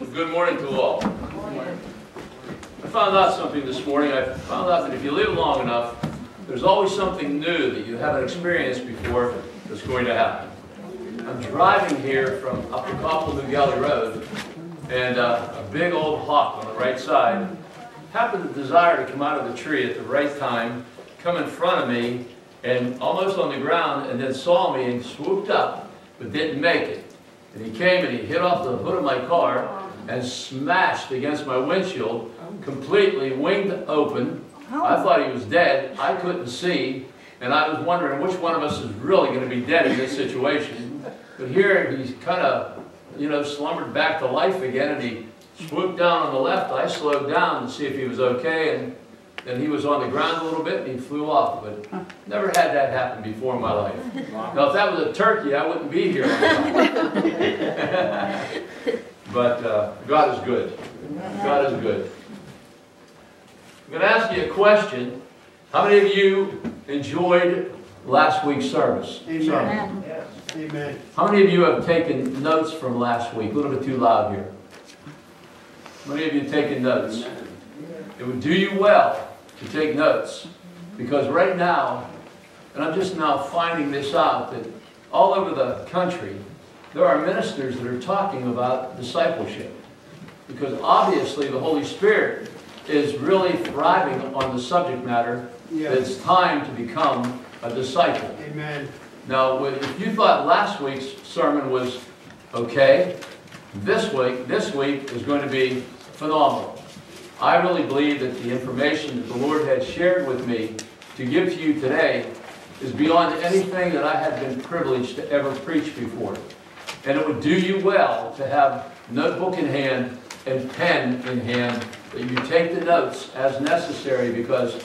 Good morning to all. I found out something this morning. I found out that if you live long enough, there's always something new that you haven't experienced before that's going to happen. I'm driving here from up the Coppell New Galley Road, and uh, a big old hawk on the right side happened to desire to come out of the tree at the right time, come in front of me, and almost on the ground, and then saw me and swooped up, but didn't make it. And he came and he hit off the hood of my car and smashed against my windshield, oh. completely winged open. Oh. I thought he was dead. I couldn't see, and I was wondering which one of us is really going to be dead in this situation. But here he's kind of, you know, slumbered back to life again, and he swooped down on the left. I slowed down to see if he was okay, and then he was on the ground a little bit, and he flew off. But never had that happen before in my life. Now, if that was a turkey, I wouldn't be here. but uh, God is good. God is good. I'm going to ask you a question. How many of you enjoyed last week's service? Amen. Sermon? Amen. How many of you have taken notes from last week? A little bit too loud here. How many of you have taken notes? It would do you well to take notes because right now, and I'm just now finding this out, that all over the country, there are ministers that are talking about discipleship. Because obviously the Holy Spirit is really thriving on the subject matter Yes. it's time to become a disciple. Amen. Now, if you thought last week's sermon was okay, this week, this week is going to be phenomenal. I really believe that the information that the Lord had shared with me to give to you today is beyond anything that I have been privileged to ever preach before. And it would do you well to have notebook in hand and pen in hand, that you take the notes as necessary because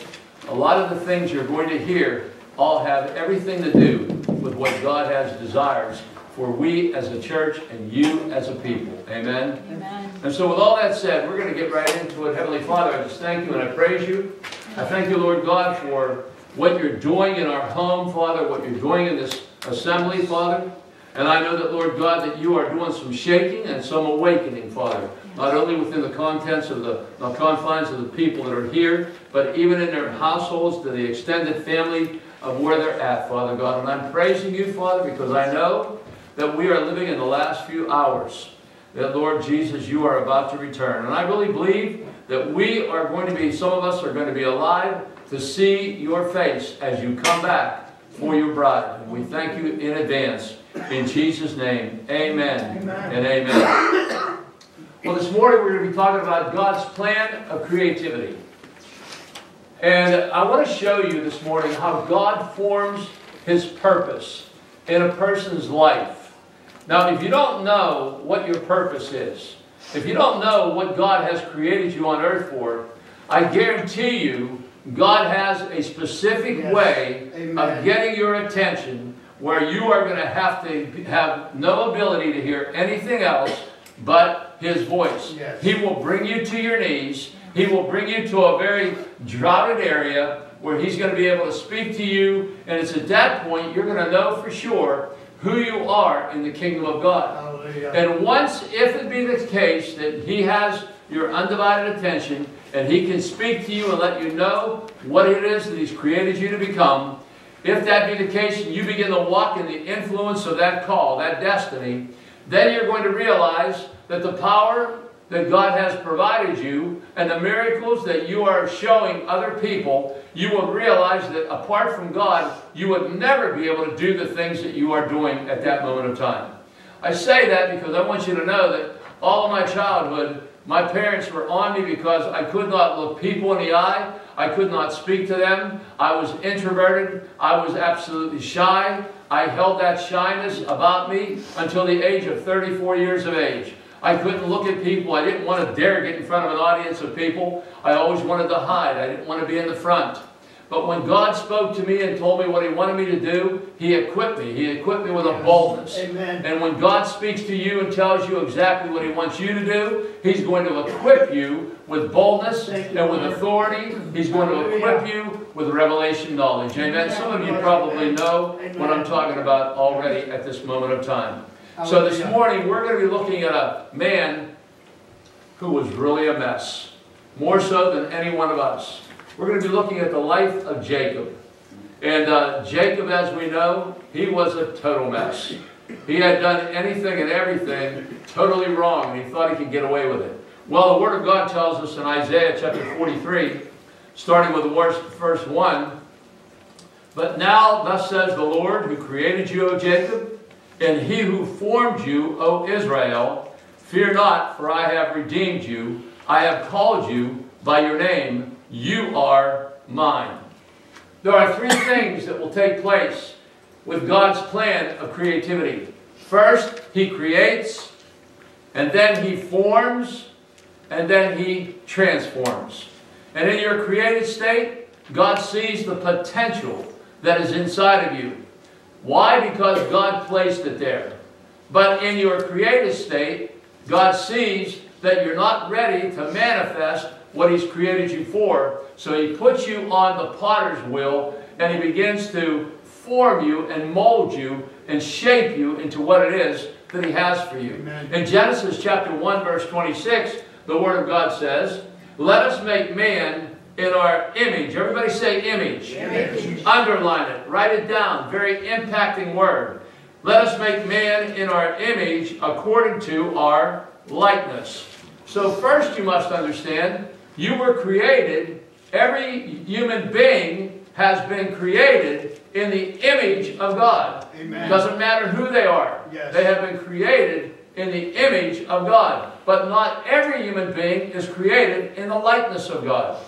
a lot of the things you're going to hear all have everything to do with what God has desires for we as a church and you as a people. Amen? Amen. And so, with all that said, we're going to get right into it. Heavenly Father, I just thank you and I praise you. I thank you, Lord God, for what you're doing in our home, Father, what you're doing in this assembly, Father. And I know that, Lord God, that you are doing some shaking and some awakening, Father. Not only within the contents of the, the confines of the people that are here, but even in their households, to the extended family of where they're at, Father God. And I'm praising you, Father, because I know that we are living in the last few hours that Lord Jesus, you are about to return. And I really believe that we are going to be, some of us are going to be alive to see your face as you come back for your bride. And we thank you in advance. In Jesus' name, amen, Amen. and amen. Well, this morning we're going to be talking about God's plan of creativity. And I want to show you this morning how God forms his purpose in a person's life. Now, if you don't know what your purpose is, if you don't know what God has created you on earth for, I guarantee you God has a specific Yes. way Amen. of getting your attention where you are going to have to have no ability to hear anything else but his voice. Yes. He will bring you to your knees. He will bring you to a very droughted area where he's going to be able to speak to you. And it's at that point you're going to know for sure who you are in the kingdom of God. Hallelujah. And once, if it be the case that he has your undivided attention and he can speak to you and let you know what it is that he's created you to become, if that be the case and you begin to walk in the influence of that call, that destiny, then you're going to realize that the power that God has provided you and the miracles that you are showing other people, you will realize that apart from God, you would never be able to do the things that you are doing at that moment of time. I say that because I want you to know that all of my childhood, my parents were on me because I could not look people in the eye. I could not speak to them. I was introverted. I was absolutely shy. I held that shyness about me until the age of 34 years of age. I couldn't look at people. I didn't want to dare get in front of an audience of people. I always wanted to hide. I didn't want to be in the front. But when God spoke to me and told me what He wanted me to do, He equipped me. He equipped me with a boldness. Amen. And when God speaks to you and tells you exactly what He wants you to do, He's going to equip you with boldness you, and with Lord. authority. He's going to equip you with revelation knowledge. Amen. Some of you probably know what I'm talking about already at this moment of time. So this morning we're going to be looking at a man who was really a mess, more so than any one of us. We're going to be looking at the life of Jacob. And uh, Jacob, as we know, he was a total mess. He had done anything and everything totally wrong, and he thought he could get away with it. Well, the Word of God tells us in Isaiah chapter 43, starting with the verse, verse 1, But now thus says the Lord, who created you, O Jacob, and he who formed you, O Israel, Fear not, for I have redeemed you. I have called you by your name. You are mine. There are three things that will take place with God's plan of creativity. First, He creates, and then He forms, and then He transforms. And in your created state, God sees the potential that is inside of you. Why? Because God placed it there. But in your created state, God sees that you're not ready to manifest what He's created you for. So He puts you on the potter's wheel and He begins to form you and mold you and shape you into what it is that He has for you. Amen. In Genesis chapter 1, verse 26, the Word of God says, Let us make man in our image. Everybody say image. image. Underline it. Write it down. Very impacting word. Let us make man in our image according to our likeness. So first you must understand, you were created, every human being has been created in the image of God. Amen. Doesn't matter who they are. Yes. They have been created in the image of God. But not every human being is created in the likeness of God.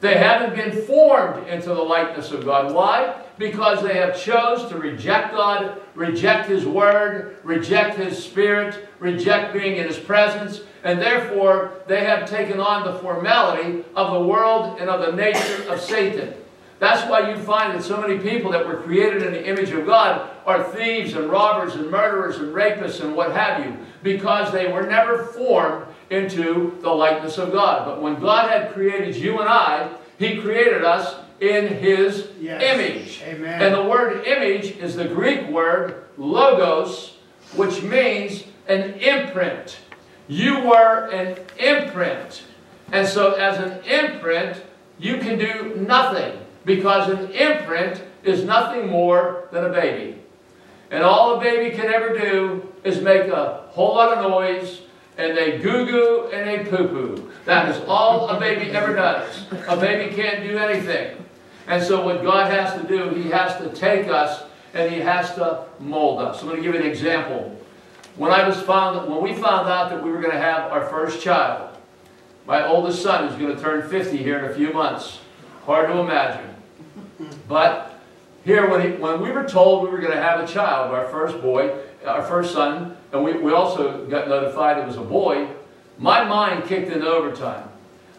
They haven't been formed into the likeness of God. Why? Because they have chose to reject God, reject His Word, reject His Spirit, reject being in His presence, and therefore they have taken on the formality of the world and of the nature of Satan. That's why you find that so many people that were created in the image of God are thieves and robbers and murderers and rapists and what have you, because they were never formed into the likeness of God. But when God had created you and I, He created us in His yes. image. Amen. And the word image is the Greek word logos, which means an imprint. You were an imprint. And so as an imprint, you can do nothing because an imprint is nothing more than a baby. And all a baby can ever do is make a whole lot of noise, and they goo-goo and they poo-poo. That is all a baby ever does. A baby can't do anything. And so what God has to do, He has to take us and He has to mold us. I'm going to give you an example. When I was found, when we found out that we were going to have our first child, my oldest son is going to turn 50 here in a few months. Hard to imagine. But here, when, he, when we were told we were going to have a child, our first boy, our first son, and we, we also got notified it was a boy, my mind kicked into overtime.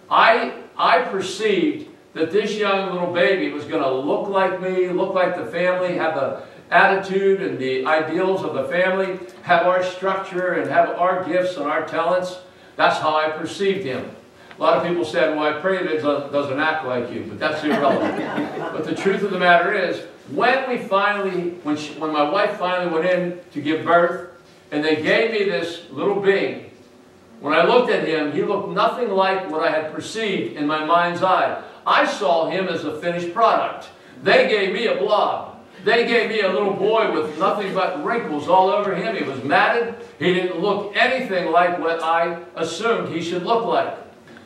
I, I perceived that this young little baby was going to look like me, look like the family, have the attitude and the ideals of the family, have our structure and have our gifts and our talents. That's how I perceived him. A lot of people said, well, I pray that it doesn't act like you, but that's irrelevant. but the truth of the matter is, when we finally, when, she, when my wife finally went in to give birth, and they gave me this little being, when I looked at him, he looked nothing like what I had perceived in my mind's eye. I saw him as a finished product. They gave me a blob. They gave me a little boy with nothing but wrinkles all over him. He was matted. He didn't look anything like what I assumed he should look like.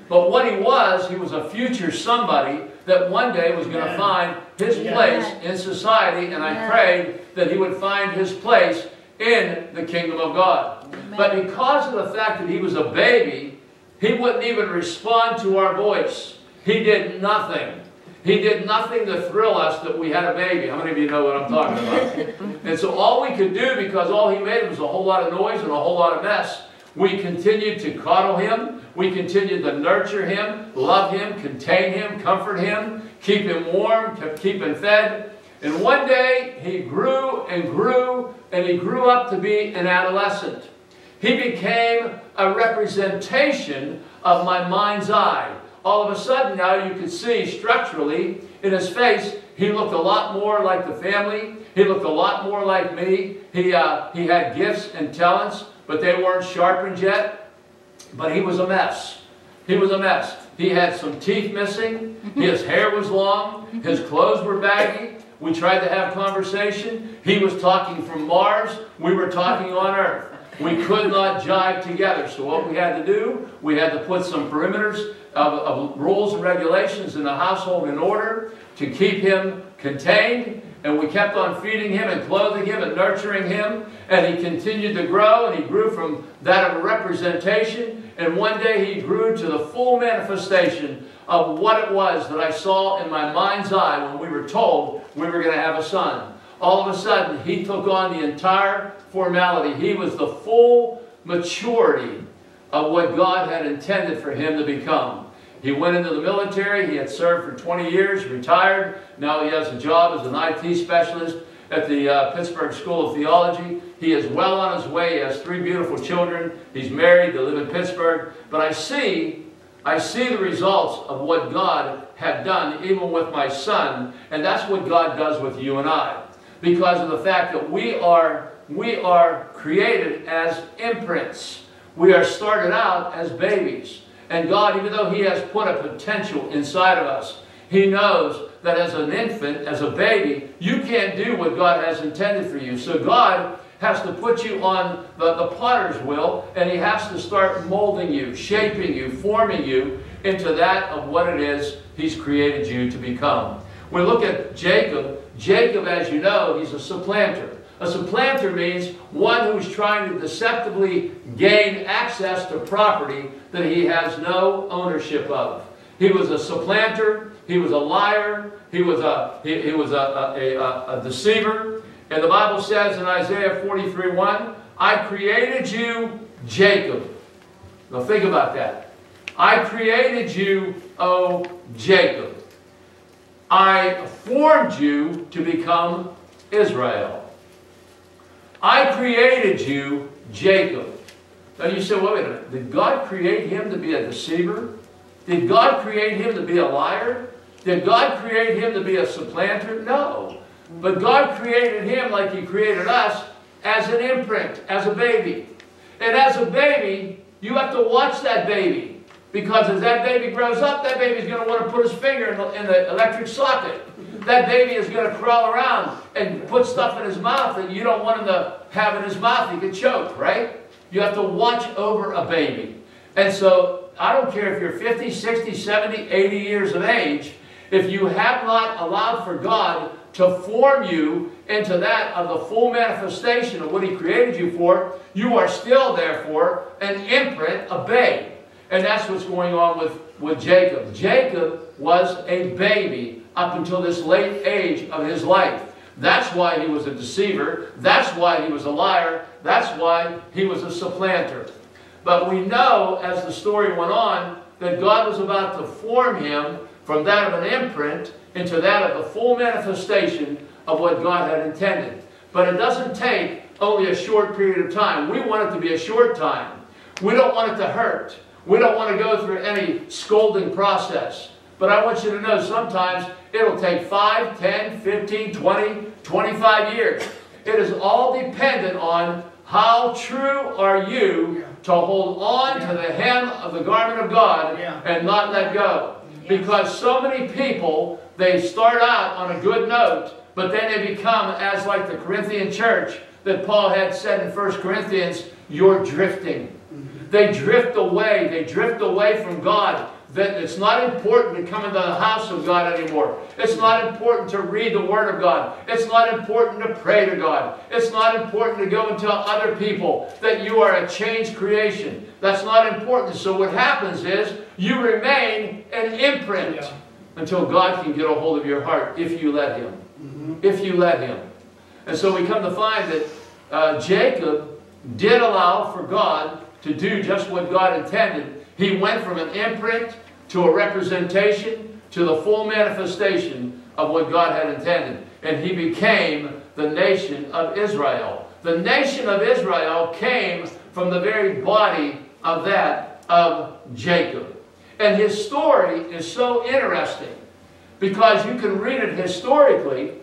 But what he was, he was a future somebody that one day was going to find his place in society, and I prayed that he would find his place in the kingdom of God. But because of the fact that he was a baby, he wouldn't even respond to our voice. He did nothing. He did nothing to thrill us that we had a baby. How many of you know what I'm talking about? and so all we could do, because all he made was a whole lot of noise and a whole lot of mess, we continued to coddle him. We continued to nurture him, love him, contain him, comfort him, keep him warm, keep him fed. And one day he grew and grew and he grew up to be an adolescent. He became a representation of my mind's eye. All of a sudden now you could see structurally in his face, he looked a lot more like the family. He looked a lot more like me. He, uh, he had gifts and talents but they weren't sharpened yet. but he was a mess. He was a mess. He had some teeth missing. His hair was long. His clothes were baggy. We tried to have conversation. He was talking from Mars. We were talking on Earth. We could not jive together. So what we had to do, we had to put some perimeters of, of rules and regulations in the household in order to keep him contained. And we kept on feeding him and clothing him and nurturing him. And he continued to grow, and he grew from that of a representation. And one day he grew to the full manifestation of what it was that I saw in my mind's eye when we were told we were going to have a son. All of a sudden, he took on the entire formality. He was the full maturity of what God had intended for him to become. He went into the military. He had served for 20 years, retired. Now he has a job as an IT specialist at the uh, Pittsburgh School of Theology. He is well on his way. He has three beautiful children. He's married. They live in Pittsburgh. But I see, I see the results of what God had done, even with my son. And that's what God does with you and I. Because of the fact that we are, we are created as imprints. We are started out as babies. And God, even though He has put a potential inside of us, He knows that as an infant, as a baby, you can't do what God has intended for you. So God has to put you on the, the potter's wheel, and He has to start molding you, shaping you, forming you into that of what it is He's created you to become. We look at Jacob. Jacob, as you know, he's a supplanter. A supplanter means one who's trying to deceptively gain access to property that he has no ownership of. He was a supplanter, he was a liar, he was a, he, he was a, a, a, a deceiver. And the Bible says in Isaiah 43 1, I created you, Jacob. Now think about that. I created you, O Jacob. I formed you to become Israel. I created you, Jacob. Now you say, wait a minute, did God create him to be a deceiver? Did God create him to be a liar? Did God create him to be a supplanter? No. But God created him like he created us as an imprint, as a baby. And as a baby, you have to watch that baby. Because as that baby grows up, that baby's going to want to put his finger in the, in the electric socket. That baby is going to crawl around and put stuff in his mouth that you don't want him to have in his mouth. He could choke, right? You have to watch over a baby. And so I don't care if you're 50, 60, 70, 80 years of age, if you have not allowed for God to form you into that of the full manifestation of what He created you for, you are still, therefore, an imprint, a babe. And that's what's going on with, with Jacob. Jacob was a baby up until this late age of his life. That's why he was a deceiver. That's why he was a liar. That's why he was a supplanter. But we know, as the story went on, that God was about to form him from that of an imprint into that of the full manifestation of what God had intended. But it doesn't take only a short period of time. We want it to be a short time. We don't want it to hurt. We don't want to go through any scolding process. But I want you to know sometimes it'll take 5, 10, 15, 20, 25 years. It is all dependent on how true are you to hold on to the hem of the garment of God and not let go. Because so many people, they start out on a good note, but then they become as like the Corinthian church that Paul had said in 1 Corinthians, you're drifting. Mm-hmm. They drift away. They drift away from God. That it's not important to come into the house of God anymore. It's not important to read the Word of God. It's not important to pray to God. It's not important to go and tell other people that you are a changed creation. That's not important. So what happens is you remain an imprint yeah. until God can get a hold of your heart if you let Him. Mm -hmm. If you let Him. And so we come to find that uh, Jacob did allow for God to do just what God intended. He went from an imprint to a representation to the full manifestation of what God had intended. And he became the nation of Israel. The nation of Israel came from the very body of that of Jacob. And his story is so interesting because you can read it historically,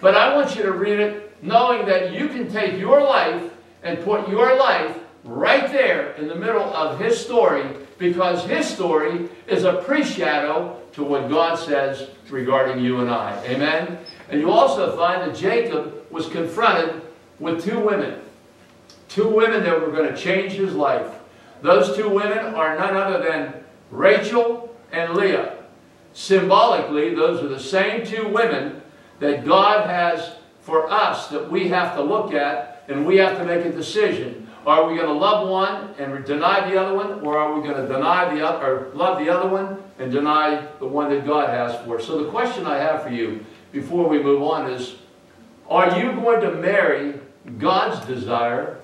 but I want you to read it knowing that you can take your life and put your life right there in the middle of his story because his story is a pre-shadow to what God says regarding you and I. Amen? And you also find that Jacob was confronted with two women. Two women that were going to change his life. Those two women are none other than Rachel and Leah. Symbolically, those are the same two women that God has for us that we have to look at and we have to make a decision. Are we going to love one and deny the other one, or are we going to deny the other, or love the other one and deny the one that God has for? So the question I have for you before we move on is, are you going to marry God's desire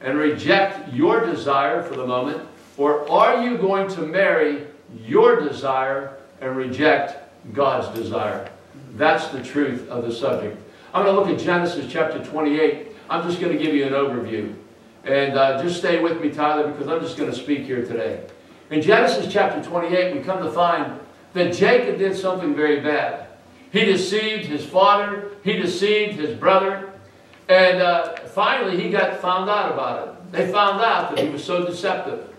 and reject your desire for the moment, or are you going to marry your desire and reject God's desire? That's the truth of the subject. I'm going to look at Genesis chapter 28. I'm just going to give you an overview. And uh, just stay with me, Tyler, because I'm just going to speak here today. In Genesis chapter 28, we come to find that Jacob did something very bad. He deceived his father, he deceived his brother, and uh, finally he got found out about it. They found out that he was so deceptive.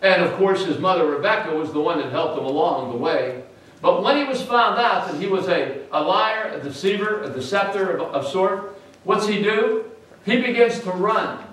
And of course, his mother Rebecca was the one that helped him along the way. But when he was found out that he was a, a liar, a deceiver, a deceptor of, of sort, what's he do? He begins to run.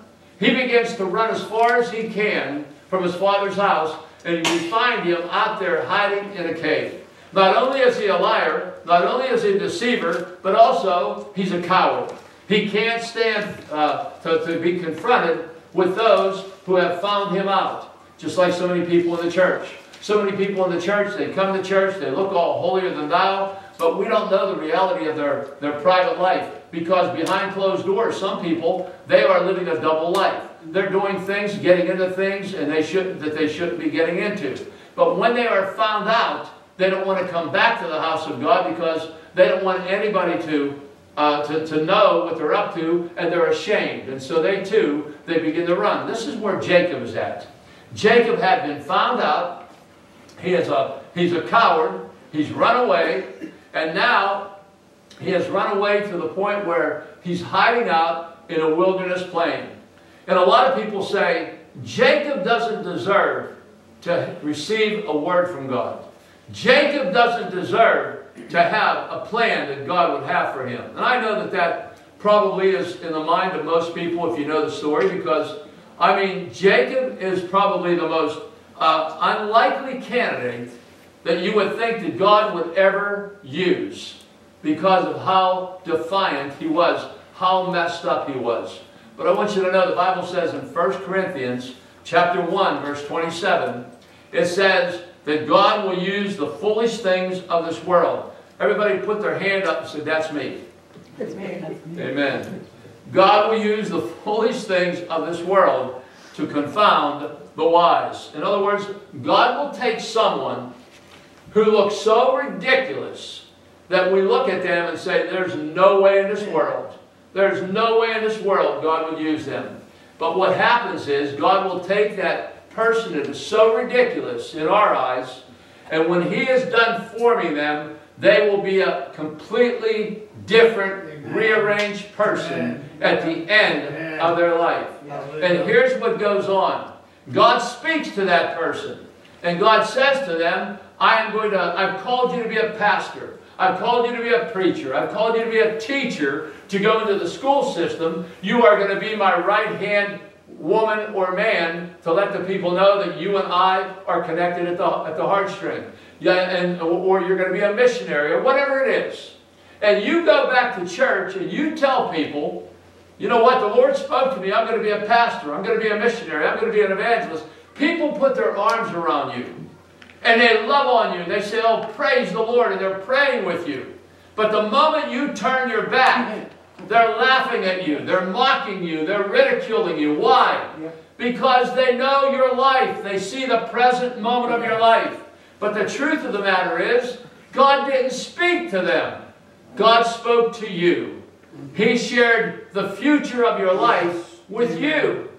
He begins to run as far as he can from his father's house, and we find him out there hiding in a cave. Not only is he a liar, not only is he a deceiver, but also he's a coward. He can't stand uh, to, to be confronted with those who have found him out, just like so many people in the church. So many people in the church, they come to church, they look all holier than thou, but we don't know the reality of their, their private life because behind closed doors, some people, they are living a double life. They're doing things, getting into things, and they shouldn't that they shouldn't be getting into. But when they are found out, they don't want to come back to the house of God because they don't want anybody to uh, to, to know what they're up to, and they're ashamed. And so they too, they begin to run. This is where Jacob is at. Jacob had been found out he is a, he's a coward. He's run away. And now he has run away to the point where he's hiding out in a wilderness plain. And a lot of people say, Jacob doesn't deserve to receive a word from God. Jacob doesn't deserve to have a plan that God would have for him. And I know that that probably is in the mind of most people if you know the story because, I mean, Jacob is probably the most uh, unlikely candidate that you would think that God would ever use because of how defiant he was, how messed up he was. But I want you to know the Bible says in 1 Corinthians chapter 1, verse 27, it says that God will use the foolish things of this world. Everybody put their hand up and say, That's me. Amen. God will use the foolish things of this world to confound the wise. In other words, God will take someone who look so ridiculous that we look at them and say, there's no way in this world. There's no way in this world God would use them. But what happens is God will take that person that is so ridiculous in our eyes, and when He is done forming them, they will be a completely different, Amen. rearranged person Amen. at the end Amen. of their life. And here's what goes on. God speaks to that person. And God says to them, I am going to, I've called you to be a pastor. I've called you to be a preacher. I've called you to be a teacher to go into the school system. You are going to be my right hand woman or man to let the people know that you and I are connected at the, at the heartstring. Yeah, and, or you're going to be a missionary or whatever it is. And you go back to church and you tell people you know what? The Lord spoke to me. I'm going to be a pastor. I'm going to be a missionary. I'm going to be an evangelist. People put their arms around you. And they love on you. They say, oh, praise the Lord. And they're praying with you. But the moment you turn your back, they're laughing at you. They're mocking you. They're ridiculing you. Why? Because they know your life. They see the present moment of your life. But the truth of the matter is, God didn't speak to them. God spoke to you. He shared the future of your life with you.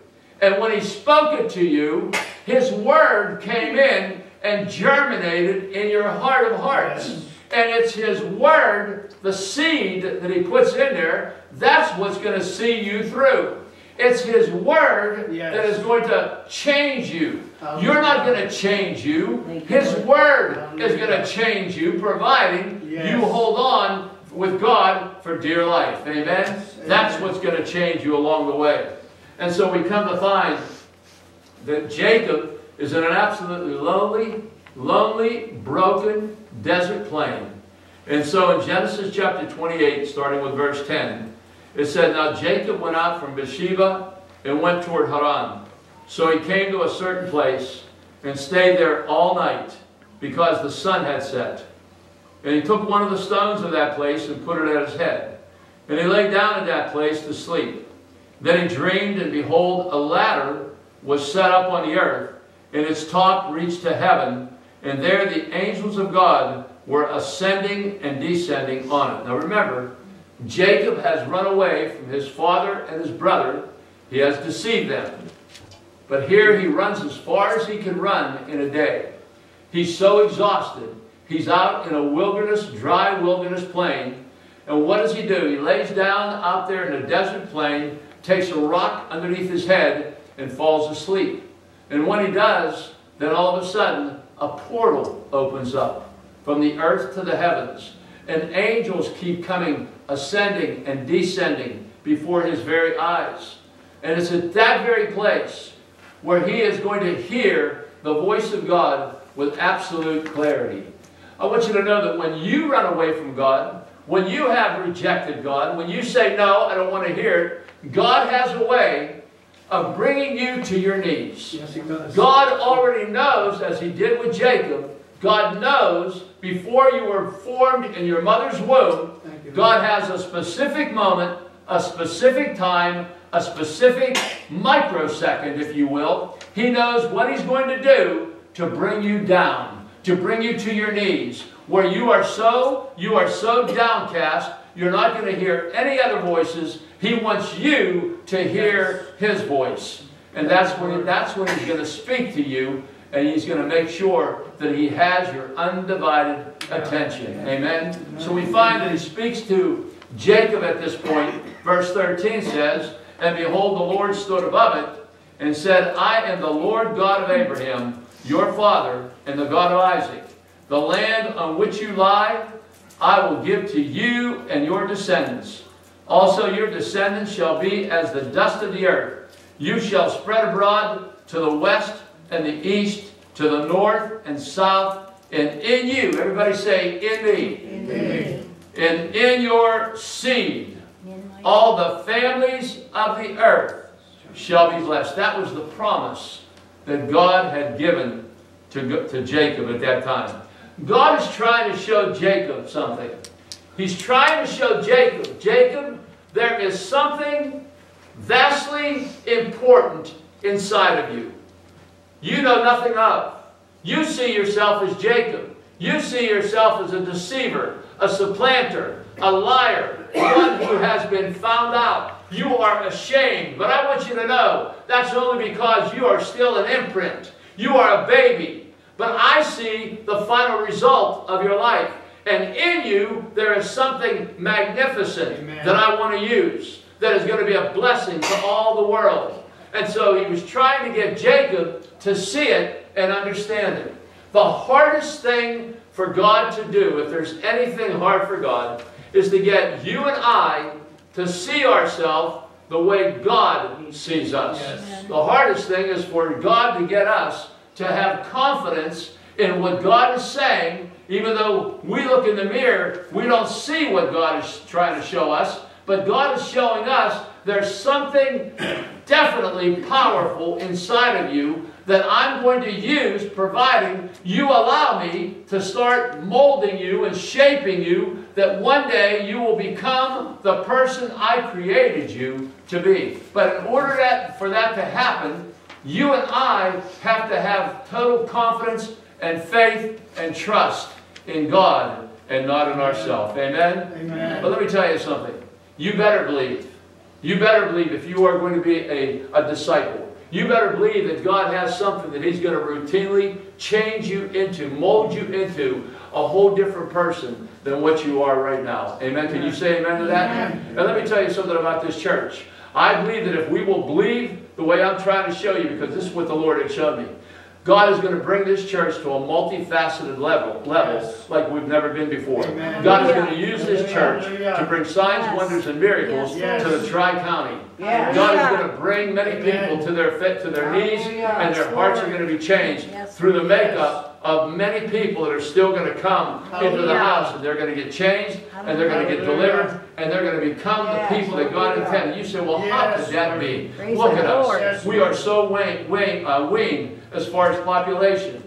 And when he spoke it to you, his word came in and germinated in your heart of hearts. And it's his word, the seed that he puts in there, that's what's going to see you through. It's His Word Yes. that is going to change you. Hallelujah. You're not going to change you. His. Word is going to change you, providing Yes. you hold on with God for dear life. Amen? Yes. That's Amen. what's going to change you along the way. And so we come to find that Jacob is in an absolutely lonely, lonely, broken desert plain. And so in Genesis chapter 28, starting with verse 10, it said, Now Jacob went out from Beersheba and went toward Haran. So he came to a certain place and stayed there all night because the sun had set. And he took one of the stones of that place and put it at his head. And he lay down in that place to sleep. Then he dreamed, and behold, a ladder was set up on the earth, and its top reached to heaven, and there the angels of God were ascending and descending on it. Now remember, Jacob has run away from his father and his brother. He has deceived them. But here he runs as far as he can run in a day. He's so exhausted. He's out in a wilderness, dry wilderness plain. And what does he do? He lays down out there in a desert plain, takes a rock underneath his head, and falls asleep. And when he does, then all of a sudden, a portal opens up from the earth to the heavens. And angels keep coming, ascending and descending before his very eyes. And it's at that very place where he is going to hear the voice of God with absolute clarity. I want you to know that when you run away from God, when you have rejected God, when you say, No, I don't want to hear it, God has a way of bringing you to your knees. Yes, he does. God already knows, as he did with Jacob, God knows before you were formed in your mother's womb, you. God has a specific moment, a specific time, a specific microsecond, if you will. He knows what He's going to do to bring you down, to bring you to your knees, where you are so, you are so downcast, you're not going to hear any other voices. He wants you to hear His voice. And that's when, that's when He's going to speak to you, and He's going to make sure that He has your undivided attention. Amen? So we find that He speaks to Jacob at this point. Verse 13 says, And behold, the Lord stood above it and said, I am the Lord God of Abraham, your father, and the God of Isaac. The land on which you lie, I will give to you and your descendants. Also, your descendants shall be as the dust of the earth. You shall spread abroad to the west and the east, to the north and south, and in you, everybody say, in me, In and in your seed, all the families of the earth shall be blessed. That was the promise that God had given to, to Jacob at that time. God is trying to show Jacob something. He's trying to show Jacob, Jacob, there is something vastly important inside of you. You know nothing of. You see yourself as Jacob. You see yourself as a deceiver, a supplanter, a liar, one who has been found out. You are ashamed. But I want you to know that's only because you are still an imprint. You are a baby. But I see the final result of your life. And in you, there is something magnificent Amen. that I want to use that is going to be a blessing to all the world. And so he was trying to get Jacob to see it and understand it. The hardest thing for God to do, if there's anything hard for God, is to get you and I to see ourselves the way God sees us. Yes. The hardest thing is for God to get us to have confidence in what God is saying, even though we look in the mirror, we don't see what God is trying to show us, but God is showing us there's something definitely powerful inside of you that I'm going to use providing you allow me to start molding you and shaping you that one day you will become the person I created you to be. But in order that, for that to happen, you and I have to have total confidence and faith and trust in God and not in ourselves. Amen? Amen. But let me tell you something. You better believe. You better believe if you are going to be a, a disciple. You better believe that God has something that He's going to routinely change you into, mold you into a whole different person than what you are right now. Amen? Can you say amen to that? Amen. And let me tell you something about this church. I believe that if we will believe the way I'm trying to show you, because this is what the Lord had shown me, God is going to bring this church to a multifaceted level, level Yes. like we've never been before. Amen. God is going to use this church Hallelujah. to bring signs, Yes. wonders, and miracles Yes. to the Tri-County. Yes. God is going to bring many Amen. people to their fit, to their knees, Hallelujah. and their hearts are going to be changed Yes. through the makeup of many people that are still going to come into the Hallelujah. house, and they're going to get changed, and they're going to get delivered, and they're going to become the people that God intended. You say, well, how could that be? Praise Look the at us. Lord. Yes, We are so wane- wane- uh, weaned as far as population.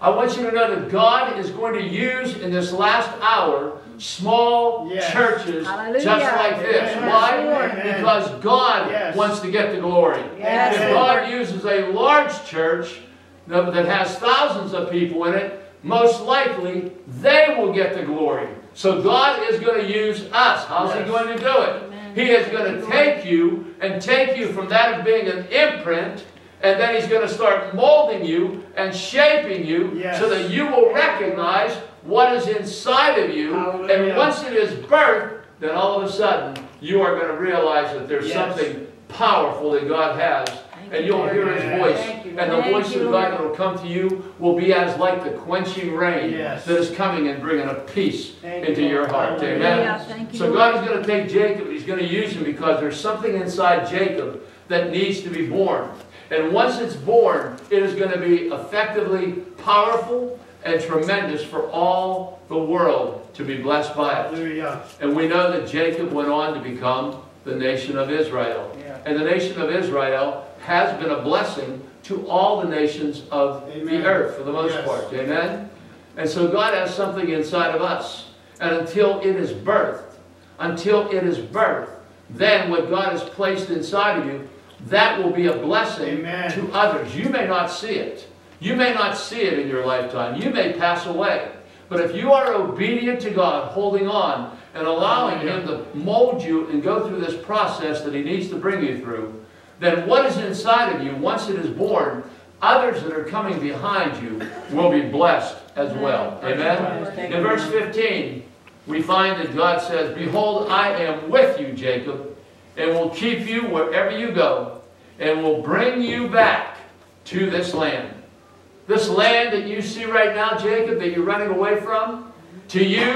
I want you to know that God is going to use in this last hour small Yes. churches Hallelujah. just like this. Amen. Why? Amen. Because God Yes. wants to get the glory. Yes, If God uses a large church that has thousands of people in it, most likely they will get the glory. So God is going to use us. How's He going to do it? He is going to take you and take you from that of being an imprint, and then He's going to start molding you and shaping you Yes. so that you will recognize what is inside of you. Hallelujah. And once it is birthed, then all of a sudden you are going to realize that there's Yes. something powerful that God has. And you'll hear His voice. You, And the Thank voice you, of God Lord. that will come to you will be as like the quenching rain Yes. that is coming and bringing a peace Thank into you, your heart. Amen. Yeah, you, So God is going to take Jacob, He's going to use him because there's something inside Jacob that needs to be born. And once it's born, it is going to be effectively powerful and tremendous for all the world to be blessed by it. Hallelujah. And we know that Jacob went on to become the nation of Israel. Yeah. And the nation of Israel has been a blessing to all the nations of Amen. the earth for the most Yes. part. Amen? And so God has something inside of us. And until it is birthed, until it is birthed, then what God has placed inside of you, that will be a blessing Amen. to others. You may not see it. You may not see it in your lifetime. You may pass away. But if you are obedient to God, holding on, and allowing Him to mold you and go through this process that He needs to bring you through, then what is inside of you, once it is born, others that are coming behind you will be blessed as well. Amen? In verse 15, we find that God says, Behold, I am with you, Jacob, and will keep you wherever you go, and will bring you back to this land. This land that you see right now, Jacob, that you're running away from, to you,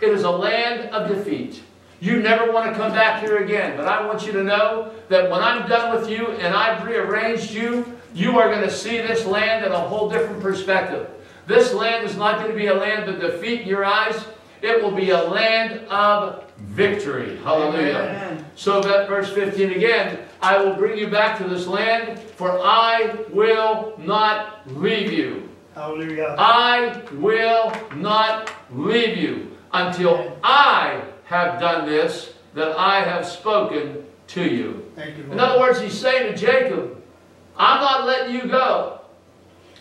it is a land of defeat. You never want to come back here again. But I want you to know that when I'm done with you and I've rearranged you, you are going to see this land in a whole different perspective. This land is not going to be a land of defeat in your eyes. It will be a land of victory. Hallelujah. Amen. So that verse 15 again, I will bring you back to this land, for I will not leave you. Hallelujah. I will not leave you until I have done this that I have spoken to you. Thank you. In other words, he's saying to Jacob, I'm not letting you go.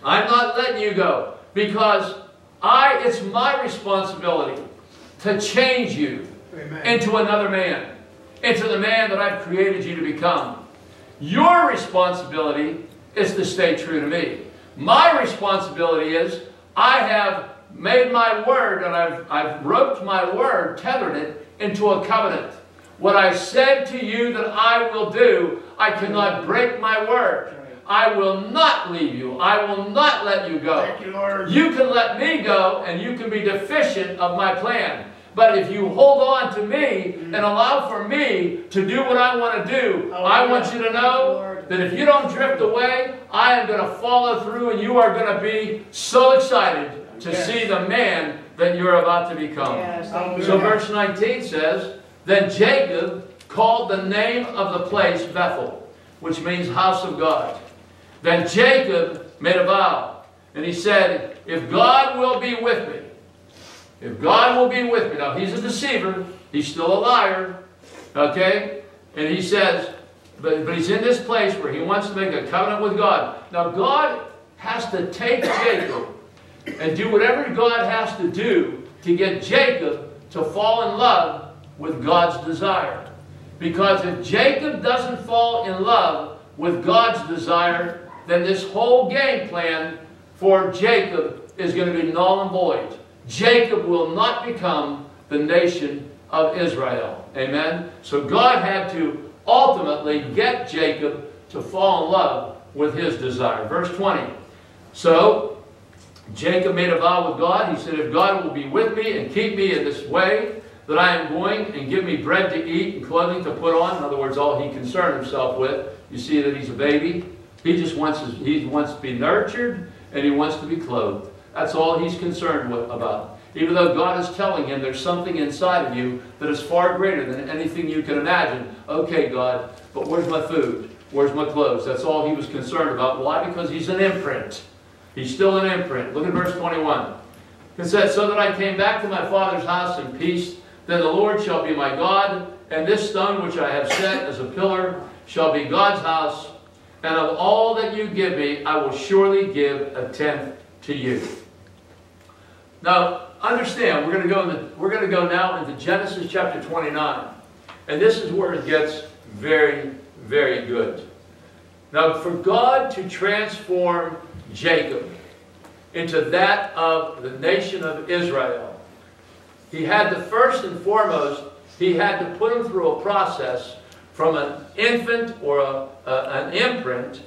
I'm not letting you go because I it's my responsibility to change you Amen. into another man, into the man that I've created you to become. Your responsibility is to stay true to me. My responsibility is I have made my word and I've, I've roped my word, tethered it into a covenant. What I said to you that I will do, I cannot break my word. I will not leave you. I will not let you go. Thank you, Lord. You can let me go and you can be deficient of my plan. But if you hold on to me and allow for me to do what I want to do, oh, I want you to know that if you don't drift away, I am going to follow through and you are going to be so excited to Yes. see the man that you're about to become. Yes, thank you. So verse 19 says, Then Jacob called the name of the place Bethel, which means house of God. Then Jacob made a vow, and he said, If God will be with me, if God will be with me, now he's a deceiver, he's still a liar, okay? And he says, but, but he's in this place where he wants to make a covenant with God. Now God has to take Jacob and do whatever God has to do to get Jacob to fall in love with God's desire. Because if Jacob doesn't fall in love with God's desire, then this whole game plan for Jacob is going to be null and void. Jacob will not become the nation of Israel. Amen? So God had to ultimately get Jacob to fall in love with his desire. Verse 20. So Jacob made a vow with God. He said, If God will be with me and keep me in this way that I am going and give me bread to eat and clothing to put on, in other words, all he concerned himself with, you see that he's a baby. He just wants, his, he wants to be nurtured and he wants to be clothed. That's all he's concerned with, about. Even though God is telling him there's something inside of you that is far greater than anything you can imagine. Okay, God, but where's my food? Where's my clothes? That's all he was concerned about. Why? Because he's an imprint. He's still an imprint. Look at verse 21. It says, So that I came back to my father's house in peace, then the Lord shall be my God, and this stone which I have set as a pillar shall be God's house, and of all that you give me, I will surely give a tenth to you. Now, understand, we're going to go into, we're going to go now into Genesis chapter 29. And this is where it gets very, very good. Now, for God to transform Jacob into that of the nation of Israel, he had to first and foremost, he had to put him through a process from an infant or a, a, an imprint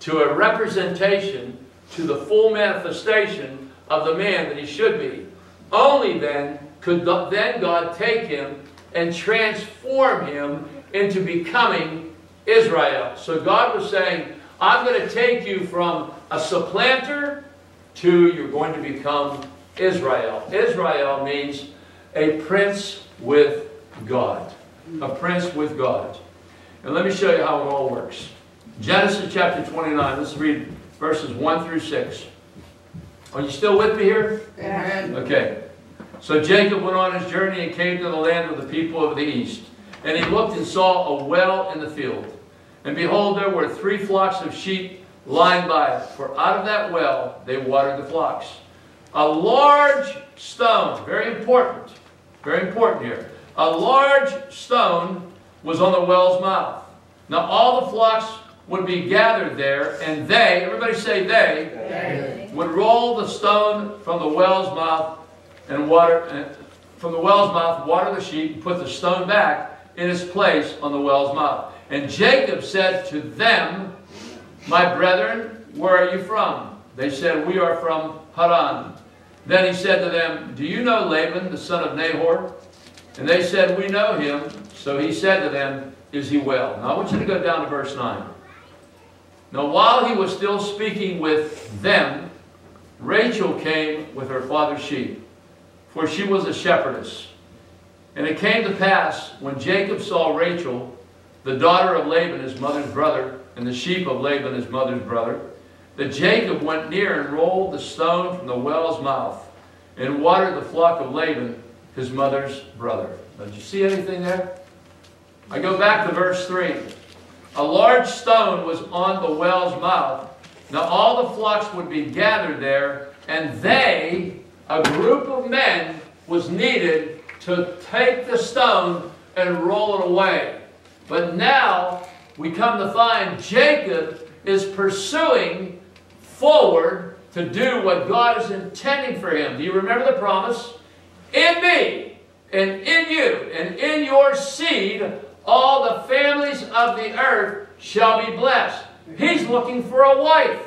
to a representation to the full manifestation of the man that he should be. Only then could the, then God take him and transform him into becoming Israel. So God was saying, I'm going to take you from a supplanter to you're going to become Israel. Israel means a prince with God. A prince with God. And let me show you how it all works. Genesis chapter 29. Let's read verses 1 through 6. Are you still with me here? Amen. Okay. So Jacob went on his journey and came to the land of the people of the east. And he looked and saw a well in the field. And behold, there were three flocks of sheep lying by it. For out of that well they watered the flocks. A large stone, very important, very important here. A large stone was on the well's mouth. Now all the flocks would be gathered there, and they, everybody say they, They. would roll the stone from the well's mouth and water and from the well's mouth, water the sheep, and put the stone back in its place on the well's mouth. And Jacob said to them, My brethren, where are you from? They said, We are from Haran. Then he said to them, Do you know Laban, the son of Nahor? And they said, We know him. So he said to them, Is he well? Now I want you to go down to verse 9. Now while he was still speaking with them, Rachel came with her father's sheep, for she was a shepherdess. And it came to pass, when Jacob saw Rachel, the daughter of Laban, his mother's brother, and the sheep of Laban, his mother's brother, that Jacob went near and rolled the stone from the well's mouth and watered the flock of Laban, his mother's brother. Now, did you see anything there? I go back to verse 3. A large stone was on the well's mouth. Now all the flocks would be gathered there, and they, a group of men, was needed to take the stone and roll it away. But now we come to find Jacob is pursuing forward to do what God is intending for him. Do you remember the promise? In me, and in you, and in your seed, all the families of the earth shall be blessed. He's looking for a wife.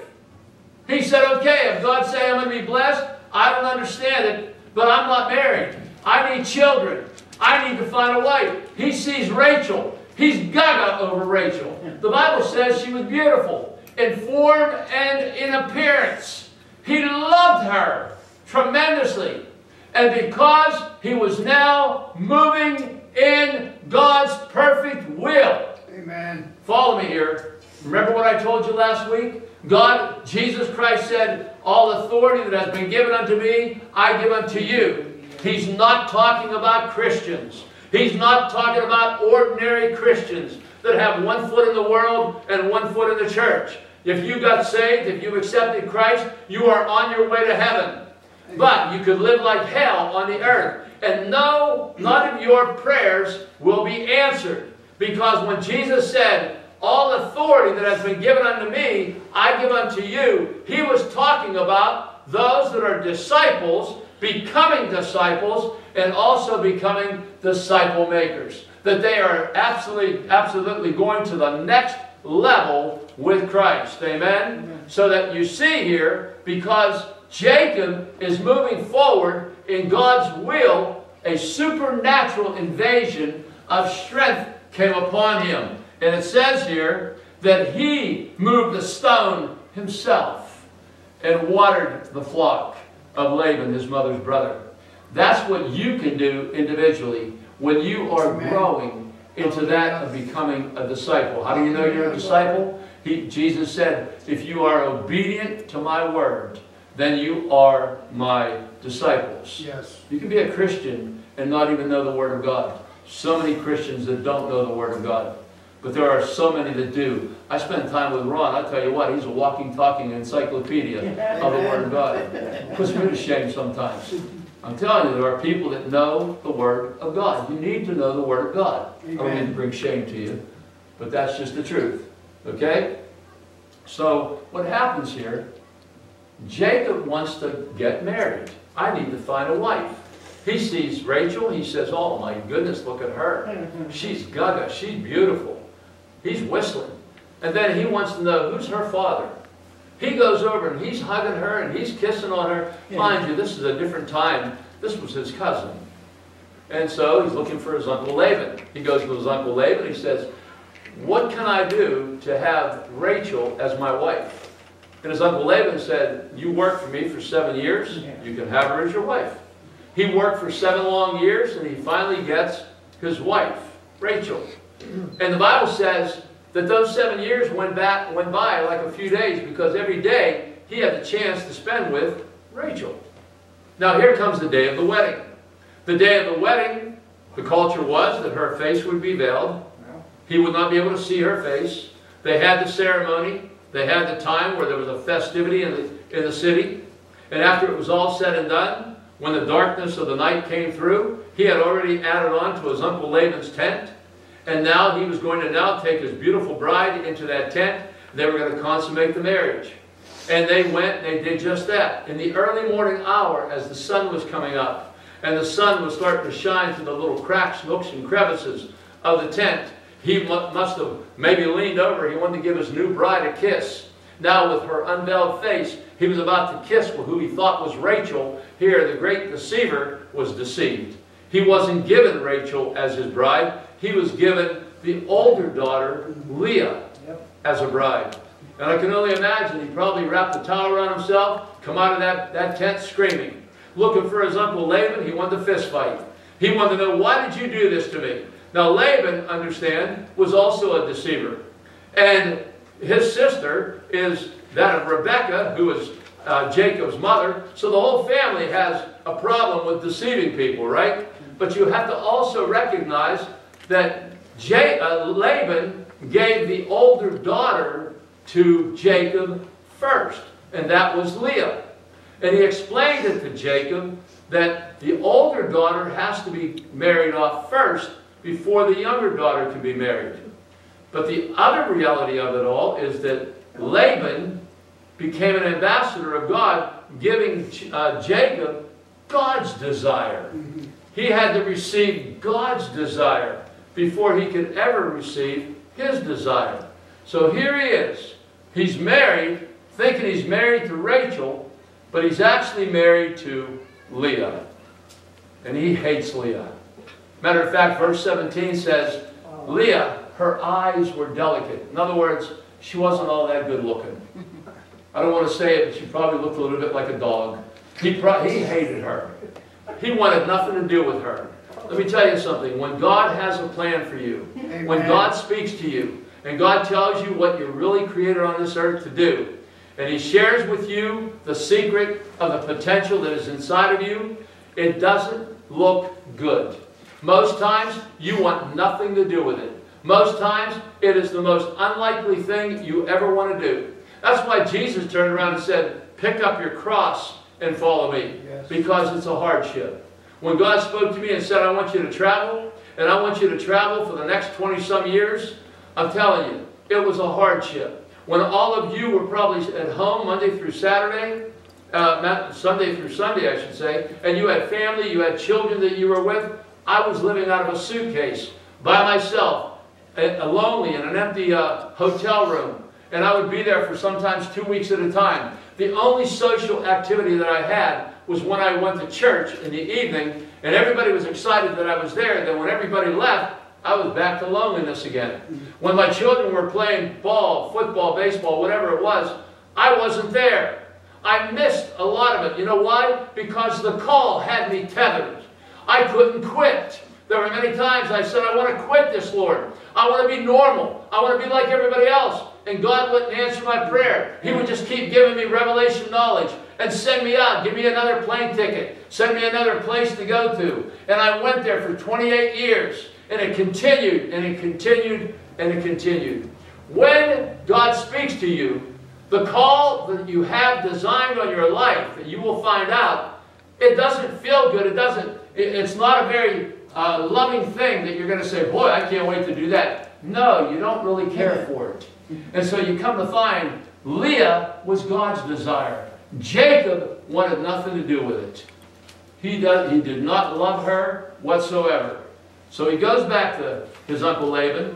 He said, okay, if God say I'm going to be blessed, I don't understand it, but I'm not married. I need children. I need to find a wife. He sees Rachel. He's gaga over Rachel. The Bible says she was beautiful in form and in appearance. He loved her tremendously. And because he was now moving in God's perfect will. Amen. Follow me here. Remember what I told you last week? God, Jesus Christ said, All authority that has been given unto me, I give unto you. He's not talking about Christians. He's not talking about ordinary Christians that have one foot in the world and one foot in the church. If you got saved, if you accepted Christ, you are on your way to heaven. But you could live like hell on the earth. And no, none of your prayers will be answered. Because when Jesus said, All authority that has been given unto me, I give unto you, he was talking about those that are disciples becoming disciples and also becoming disciple makers. That they are absolutely, absolutely going to the next level with Christ. Amen? Amen? So that you see here, because Jacob is moving forward in God's will, a supernatural invasion of strength came upon him. And it says here that he moved the stone himself and watered the flock of Laban, his mother's brother. That's what you can do individually when you are Amen. growing into that of becoming a disciple. How do you know you're a disciple? He, Jesus said, if you are obedient to my word, then you are my disciples. Yes. You can be a Christian and not even know the word of God. So many Christians that don't know the word of God. But there are so many that do. I spend time with Ron. I tell you what, he's a walking, talking encyclopedia of the Word of God. Puts me to shame sometimes. I'm telling you, there are people that know the Word of God. You need to know the Word of God. Amen. I don't mean to bring shame to you, but that's just the truth. Okay? So, what happens here, Jacob wants to get married. I need to find a wife. He sees Rachel, he says, oh my goodness, look at her. Mm-hmm. She's gaga, she's beautiful. He's whistling. And then he wants to know who's her father. He goes over and he's hugging her and he's kissing on her. Yeah. Mind you, this is a different time. This was his cousin. And so he's looking for his Uncle Laban. He goes to his Uncle Laban he says, What can I do to have Rachel as my wife? And his Uncle Laban said, You worked for me for seven years. You can have her as your wife. He worked for seven long years and he finally gets his wife, Rachel. And the Bible says that those seven years went back went by like a few days because every day he had the chance to spend with Rachel. Now here comes the day of the wedding. The day of the wedding, the culture was that her face would be veiled. He would not be able to see her face. They had the ceremony. They had the time where there was a festivity in the, in the city. And after it was all said and done, when the darkness of the night came through, he had already added on to his uncle Laban's tent. And now he was going to now take his beautiful bride into that tent. They were going to consummate the marriage. And they went, they did just that. In the early morning hour, as the sun was coming up, and the sun was starting to shine through the little cracks, nooks, and crevices of the tent, he must have maybe leaned over. He wanted to give his new bride a kiss. Now, with her unveiled face, he was about to kiss who he thought was Rachel. Here, the great deceiver was deceived. He wasn't given Rachel as his bride he was given the older daughter, Leah, as a bride. And I can only imagine he probably wrapped the towel around himself, come out of that, that tent screaming. Looking for his uncle Laban, he wanted a fist fight. He wanted to know, why did you do this to me? Now Laban, understand, was also a deceiver. And his sister is that of Rebecca, who is uh, Jacob's mother. So the whole family has a problem with deceiving people, right? But you have to also recognize that J uh, Laban gave the older daughter to Jacob first, and that was Leah. And he explained it to Jacob that the older daughter has to be married off first before the younger daughter can be married. But the other reality of it all is that Laban became an ambassador of God, giving uh, Jacob God's desire. He had to receive God's desire before he could ever receive his desire. So here he is. He's married, thinking he's married to Rachel, but he's actually married to Leah. And he hates Leah. Matter of fact, verse 17 says, Leah, her eyes were delicate. In other words, she wasn't all that good looking. I don't want to say it, but she probably looked a little bit like a dog. He, he hated her. He wanted nothing to do with her. Let me tell you something. When God has a plan for you, Amen. when God speaks to you, and God tells you what you're really created on this earth to do, and He shares with you the secret of the potential that is inside of you, it doesn't look good. Most times, you want nothing to do with it. Most times, it is the most unlikely thing you ever want to do. That's why Jesus turned around and said, Pick up your cross and follow me, yes. because it's a hardship. When God spoke to me and said, I want you to travel, and I want you to travel for the next 20 some years, I'm telling you, it was a hardship. When all of you were probably at home Monday through Saturday, uh, Sunday through Sunday, I should say, and you had family, you had children that you were with, I was living out of a suitcase by myself, lonely in an empty uh, hotel room. And I would be there for sometimes two weeks at a time. The only social activity that I had was when I went to church in the evening, and everybody was excited that I was there. Then when everybody left, I was back to loneliness again. When my children were playing ball, football, baseball, whatever it was, I wasn't there. I missed a lot of it. You know why? Because the call had me tethered. I couldn't quit. There were many times I said, I want to quit this, Lord. I want to be normal. I want to be like everybody else. And God wouldn't answer my prayer. He would just keep giving me revelation knowledge and send me out. Give me another plane ticket. Send me another place to go to. And I went there for 28 years. And it continued, and it continued, and it continued. When God speaks to you, the call that you have designed on your life, that you will find out, it doesn't feel good. It doesn't, it's not a very uh, loving thing that you're going to say, boy, I can't wait to do that. No, you don't really care for it. And so you come to find Leah was God's desire. Jacob wanted nothing to do with it. He, does, he did not love her whatsoever. So he goes back to his uncle Laban,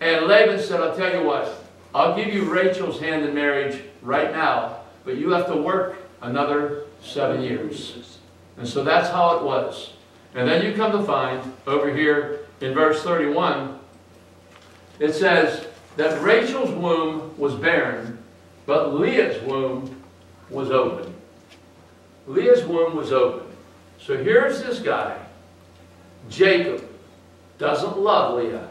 and Laban said, I'll tell you what, I'll give you Rachel's hand in marriage right now, but you have to work another seven years. And so that's how it was. And then you come to find over here in verse 31, it says that Rachel's womb was barren, but Leah's womb was open. Leah's womb was open. So here's this guy, Jacob, doesn't love Leah,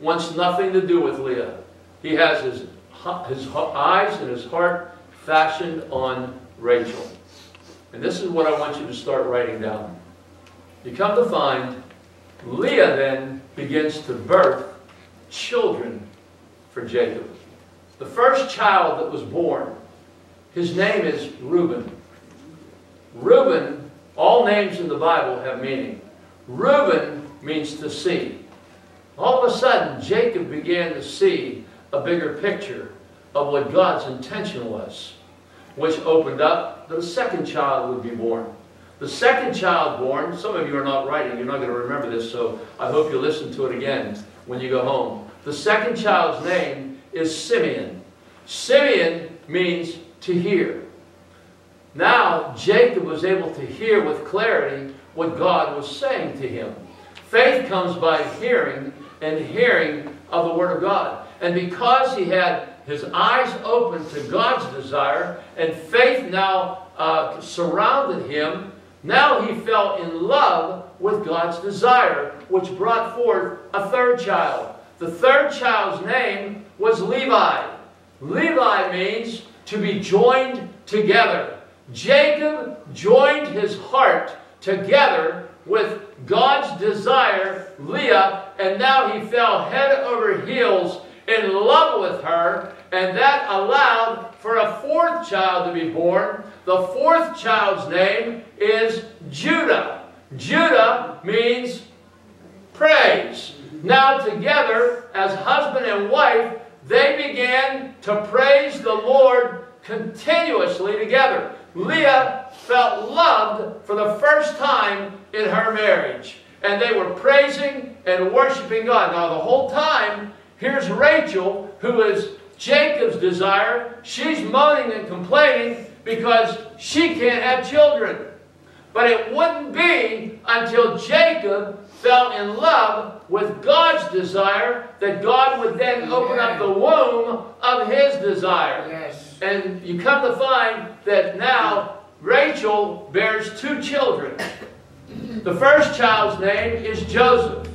wants nothing to do with Leah. He has his, his eyes and his heart fashioned on Rachel. And this is what I want you to start writing down. You come to find Leah then begins to birth children for Jacob. The first child that was born, his name is Reuben. Reuben, all names in the Bible have meaning. Reuben means to see. All of a sudden, Jacob began to see a bigger picture of what God's intention was, which opened up that a second child would be born. The second child born, some of you are not writing, you're not going to remember this, so I hope you listen to it again when you go home. The second child's name is Simeon. Simeon means to hear. Now, Jacob was able to hear with clarity what God was saying to him. Faith comes by hearing, and hearing of the Word of God. And because he had his eyes open to God's desire, and faith now uh, surrounded him, now he fell in love with God's desire, which brought forth a third child. The third child's name was Levi. Levi means to be joined together. Jacob joined his heart together with God's desire, Leah, and now he fell head over heels in love with her, and that allowed for a fourth child to be born. The fourth child's name is Judah. Judah means praise. Now, together, as husband and wife, they began to praise the Lord continuously together. Leah felt loved for the first time in her marriage. And they were praising and worshiping God. Now, the whole time, here's Rachel, who is Jacob's desire. She's moaning and complaining because she can't have children. But it wouldn't be until Jacob fell in love with God's desire that God would then open up the womb of his desire. Yes. And you come to find that now Rachel bears two children. The first child's name is Joseph.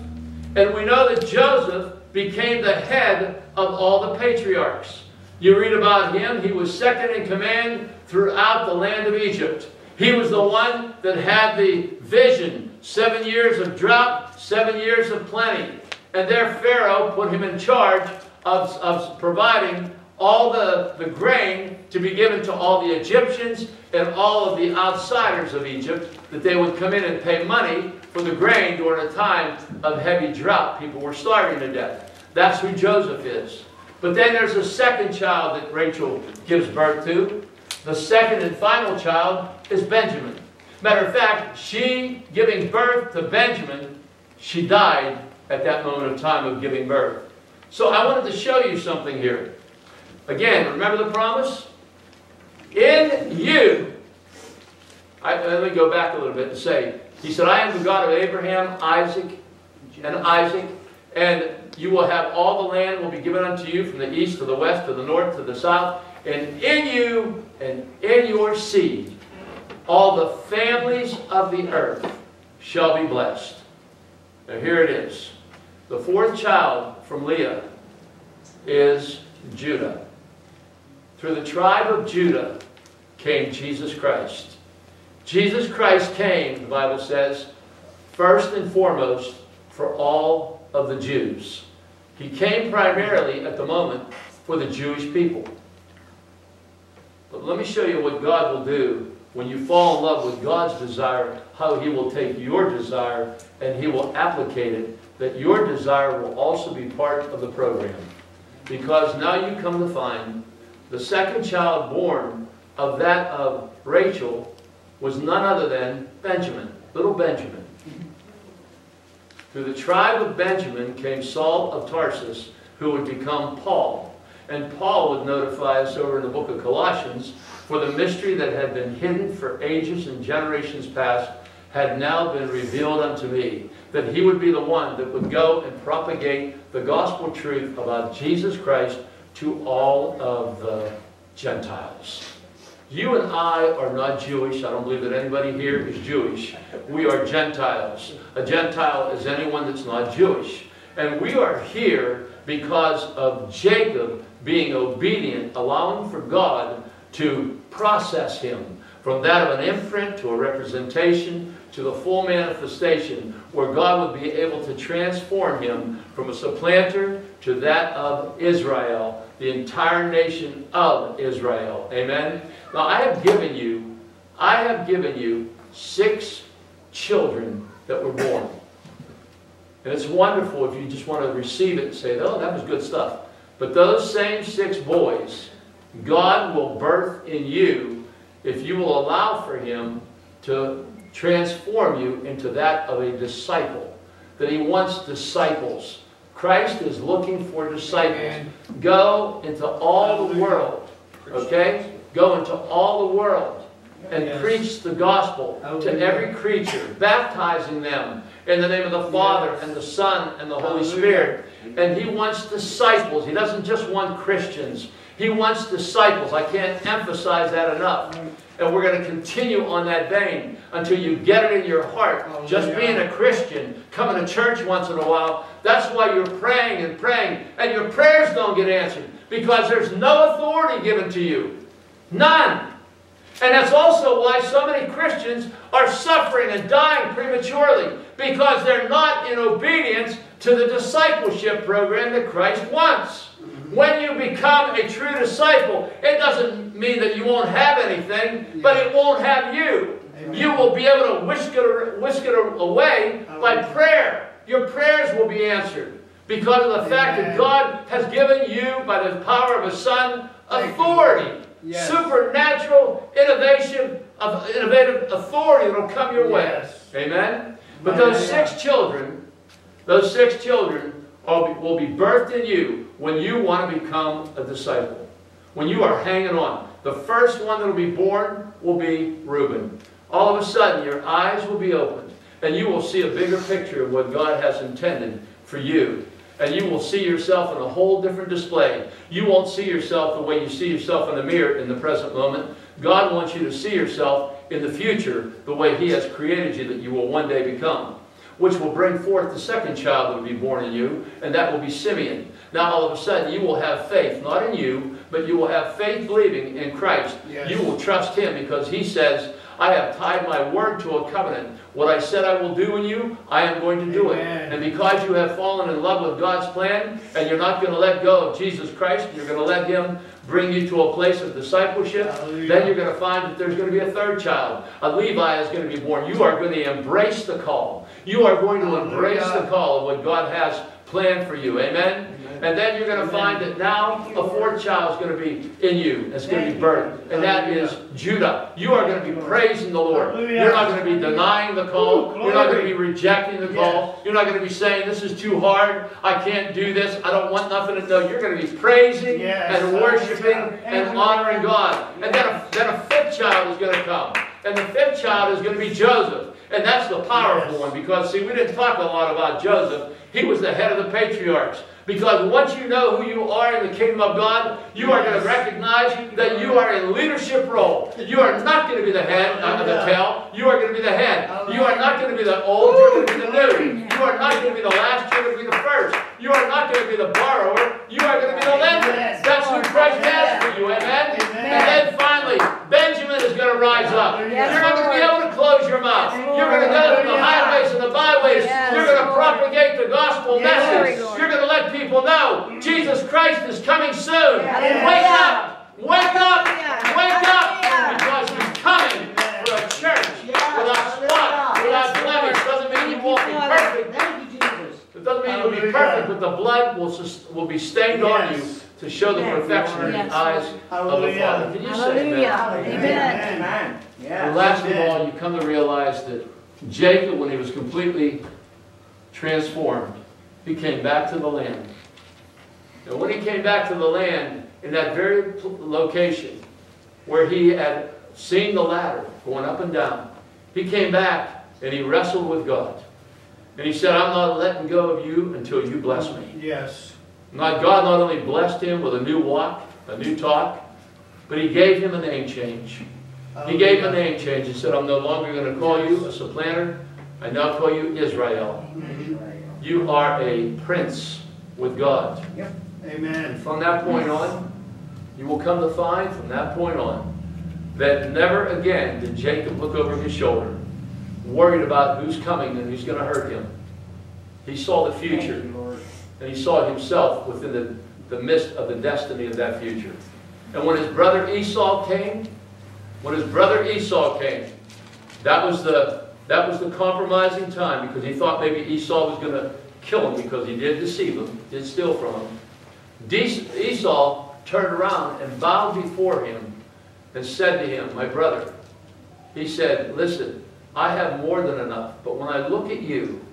And we know that Joseph became the head of all the patriarchs. You read about him, he was second in command throughout the land of Egypt. He was the one that had the vision seven years of drought, seven years of plenty. And there, Pharaoh put him in charge of, of providing all the, the grain to be given to all the Egyptians and all of the outsiders of Egypt, that they would come in and pay money for the grain during a time of heavy drought. People were starving to death. That's who Joseph is. But then there's a second child that Rachel gives birth to. The second and final child is Benjamin. Matter of fact, she giving birth to Benjamin, she died at that moment of time of giving birth. So I wanted to show you something here. Again, remember the promise? In you. I, uh, let me go back a little bit and say, He said, I am the God of Abraham, Isaac, and Isaac, and you will have all the land will be given unto you from the east to the west to the north to the south, and in you and in your seed all the families of the earth shall be blessed. Now here it is. The fourth child from Leah is Judah. Through the tribe of Judah came Jesus Christ. Jesus Christ came, the Bible says, first and foremost for all of the Jews. He came primarily at the moment for the Jewish people. But let me show you what God will do when you fall in love with God's desire, how He will take your desire and He will applicate it, that your desire will also be part of the program. Because now you come to find the second child born of that of Rachel was none other than Benjamin, little Benjamin. Through the tribe of Benjamin came Saul of Tarsus, who would become Paul. And Paul would notify us over in the book of Colossians for the mystery that had been hidden for ages and generations past had now been revealed unto me. That he would be the one that would go and propagate the gospel truth about Jesus Christ to all of the Gentiles. You and I are not Jewish. I don't believe that anybody here is Jewish. We are Gentiles. A Gentile is anyone that's not Jewish. And we are here because of Jacob being obedient, allowing for God to process him from that of an imprint to a representation to the full manifestation where God would be able to transform him from a supplanter to that of Israel, the entire nation of Israel. Amen? Now I have given you, I have given you six children that were born. And it's wonderful if you just want to receive it and say, oh, that was good stuff. But those same six boys God will birth in you if you will allow for Him to transform you into that of a disciple. That He wants disciples. Christ is looking for disciples. Go into all the world. Okay? Go into all the world and preach the gospel to every creature, baptizing them in the name of the Father and the Son and the Holy Spirit. And He wants disciples. He doesn't just want Christians. He wants disciples. I can't emphasize that enough. And we're going to continue on that vein until you get it in your heart. Just being a Christian, coming to church once in a while, that's why you're praying and praying. And your prayers don't get answered because there's no authority given to you. None. And that's also why so many Christians are suffering and dying prematurely because they're not in obedience to the discipleship program that Christ wants. When you become a true disciple, it doesn't mean that you won't have anything, but it won't have you. Amen. You will be able to whisk it, whisk it away by prayer. Your prayers will be answered because of the Amen. fact that God has given you, by the power of His Son, authority. Yes. Supernatural innovation, of innovative authority that will come your yes. way. Amen? But those six children, those six children will be birthed in you when you want to become a disciple. When you are hanging on. The first one that will be born will be Reuben. All of a sudden, your eyes will be opened, and you will see a bigger picture of what God has intended for you. And you will see yourself in a whole different display. You won't see yourself the way you see yourself in the mirror in the present moment. God wants you to see yourself in the future the way He has created you that you will one day become which will bring forth the second child that will be born in you, and that will be Simeon. Now all of a sudden you will have faith, not in you, but you will have faith believing in Christ. Yes. You will trust Him because He says, I have tied my word to a covenant. What I said I will do in you, I am going to do Amen. it. And because you have fallen in love with God's plan, and you're not going to let go of Jesus Christ, you're going to let Him bring you to a place of discipleship, Hallelujah. then you're going to find that there's going to be a third child. A Levi is going to be born. You are going to embrace the call. You are going to embrace the call of what God has plan for you. Amen? And then you're going to find that now a fourth child is going to be in you. It's going to be birthed. And that is Judah. You are going to be praising the Lord. You're not going to be denying the call. You're not going to be rejecting the call. You're not going to be saying, This is too hard. I can't do this. I don't want nothing to know. You're going to be praising and worshiping and honoring God. And then a, then a fifth child is going to come. And the fifth child is going to be Joseph. And that's the powerful one because, see, we didn't talk a lot about Joseph. He was the head of the patriarchs. Because once you know who you are in the kingdom of God, you are going to recognize that you are in leadership role. You are not going to be the head, not the tail. You are going to be the head. You are not going to be the old, you're going to be the new. You are not going to be the last, you're going to be the first. You are not going to be the borrower, you are going to be the lender. That's who Christ has for you, amen? And then finally, Benjamin is going to rise up. You're not going to be able to close your mouth. You're going to go to the highways and the byways. You're going to propagate the gospel message. You're going to let people know Jesus Christ is coming soon. Wake up! Wake up! Wake up! Because he's coming for a church without spot, without blemish. Doesn't mean you won't be perfect. Thank you, Jesus. It doesn't mean you'll be perfect, but the blood will, will be stained on you to show the perfection in the eyes of the Father. Can you say amen? Amen. Amen. And last of all, you come to realize that Jacob, when he was completely transformed, he came back to the land. And when he came back to the land, in that very location where he had seen the ladder going up and down, he came back and he wrestled with God. And he said, I'm not letting go of you until you bless me. Yes. Not, God not only blessed him with a new walk, a new talk, but he gave him a name change. He gave him a name change. He said, I'm no longer going to call you a supplanter. I now call you Israel. You are a prince with God. And Amen. from that point on, you will come to find from that point on that never again did Jacob look over his shoulder, worried about who's coming and who's going to hurt him. He saw the future, and he saw himself within the, the midst of the destiny of that future. And when his brother Esau came, when his brother Esau came, that was the that was the compromising time because he thought maybe Esau was going to kill him because he did deceive him, did steal from him. De- Esau turned around and bowed before him and said to him, My brother, he said, Listen, I have more than enough, but when I look at you,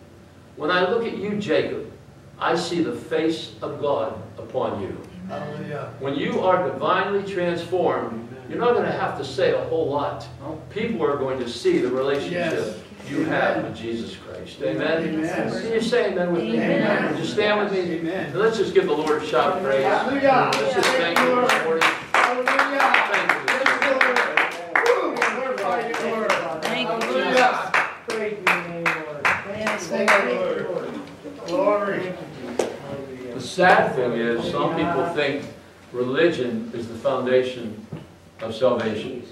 when I look at you, Jacob, I see the face of God upon you. Hallelujah. When you are divinely transformed, you're not going to have to say a whole lot. People are going to see the relationship Yes. You have with Jesus Christ. Amen? Amen. Can you say amen with me? Amen. Would you stand with me? Amen. Let's just give the Lord a shout of praise. Hallelujah. Let's just thank Him this morning. Hallelujah. Thank you. Woo. Glorify you, Lord. Thank you, Hallelujah. Praise your name, Lord. Yes, Thank you, Lord. Glory. The sad thing is, some people think religion is the foundation of salvation.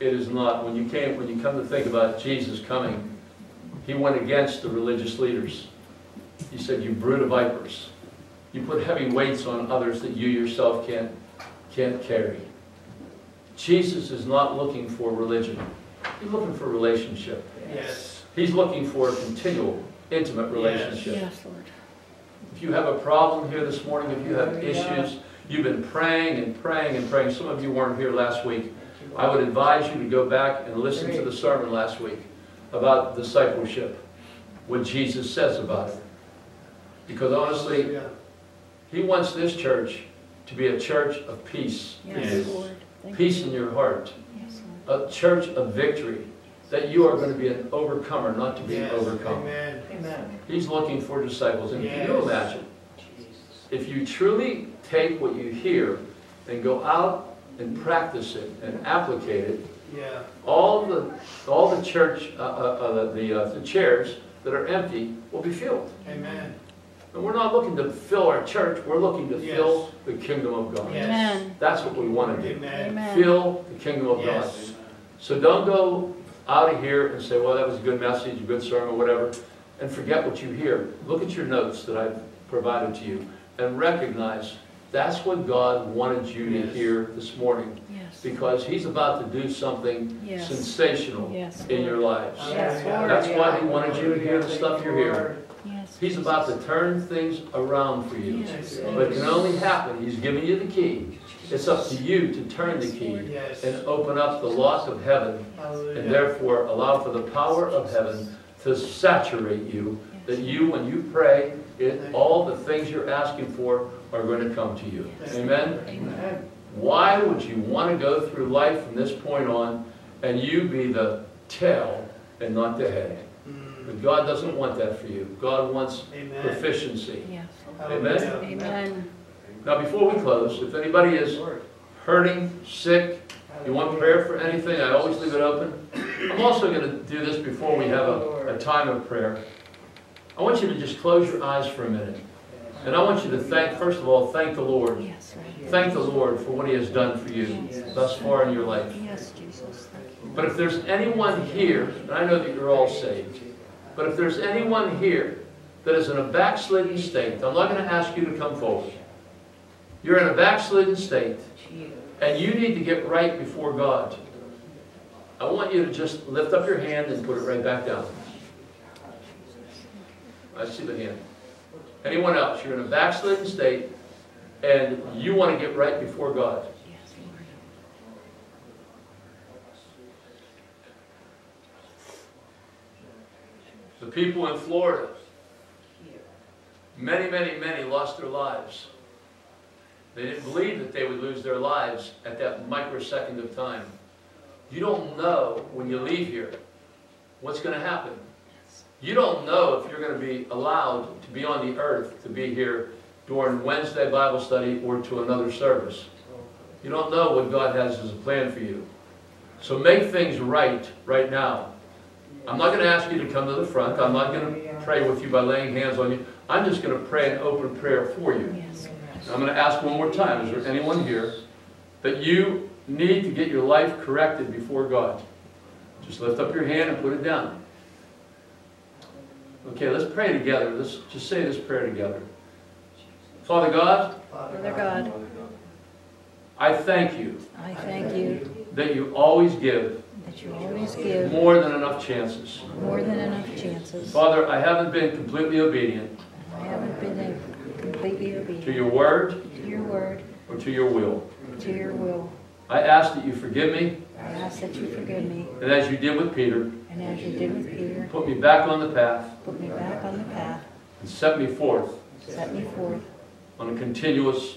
It is not. When you came, when you come to think about Jesus coming, he went against the religious leaders. He said, "You brood of vipers, you put heavy weights on others that you yourself can't can't carry." Jesus is not looking for religion. He's looking for relationship. Yes. He's looking for a continual, intimate relationship. Yes, Lord. If you have a problem here this morning, if you have issues, you've been praying and praying and praying. Some of you weren't here last week. I would advise you to go back and listen to the sermon last week about discipleship, what Jesus says about it. Because honestly, He wants this church to be a church of peace. Yes, Lord. Peace in your heart. Yes, A church of victory. That you are going to be an overcomer, not to be Yes. overcome. Amen. Amen. He's looking for disciples. And can you imagine? Jesus. If you truly take what you hear and go out and practice it and applicate it, Yeah. all the, all the church, uh, uh, uh, the, uh, the chairs that are empty will be filled. Amen. And we're not looking to fill our church, we're looking to Yes. fill the kingdom of God. Yes. Amen. That's what we want to do. Amen. Amen. Fill the kingdom of God. Yes. So don't go out of here and say, well, that was a good message, a good sermon, whatever, and forget what you hear. Look at your notes that I've provided to you and recognize that's what God wanted you to hear this morning. Yes. because He's about to do something Yes. sensational Yes, in your lives. Yes, That's why He wanted you to hear the stuff you're hearing. Yes, He's about to turn things around for you. But it can only happen, He's giving you the key. It's up to you to turn the key and open up the lock of heaven and therefore allow for the power of heaven to saturate you, that you, when you pray, it, all the things you're asking for are going to come to you. Amen? Amen. Why would you want to go through life from this point on and you be the tail and not the head? Mm. But God doesn't want that for you. God wants Amen. proficiency. Yes. Hallelujah. Amen. Now, before we close, if anybody is hurting, sick, you want prayer for anything, I always leave it open. I'm also going to do this before we have a, a time of prayer. I want you to just close your eyes for a minute. And I want you to thank, first of all, thank the Lord. Yes, right. Thank the Lord for what He has done for you thus far in your life. Yes, Jesus. Thank you. But if there's anyone here, and I know that you're all saved, but if there's anyone here that is in a backslidden state, I'm not going to ask you to come forward. You're in a backslidden state, and you need to get right before God. I want you to just lift up your hand and put it right back down. I see the hand. Anyone else, you're in a backslidden state, and you want to get right before God. The people in Florida, many, many, many lost their lives. They didn't believe that they would lose their lives at that microsecond of time. You don't know when you leave here what's going to happen. You don't know if you're going to be allowed to be on the earth, to be here during Wednesday Bible study or to another service. You don't know what God has as a plan for you. So make things right right now. I'm not going to ask you to come to the front. I'm not going to pray with you by laying hands on you. I'm just going to pray an open prayer for you. I'm going to ask one more time. Is there anyone here that you need to get your life corrected before God? Just lift up your hand and put it down. Okay, let's pray together. Let's just say this prayer together. Father God, Father God, I thank you I thank you that you always give that you always give more than enough chances. more than enough chances. Father, I haven't been completely obedient I haven't been completely obedient to your word to your word, or to your will. to your will. I ask that you forgive me, I ask that you forgive me, and as you did with Peter, and as you did with Peter, put me back on the path put me back on the path, and set me forth set me forth on a continuous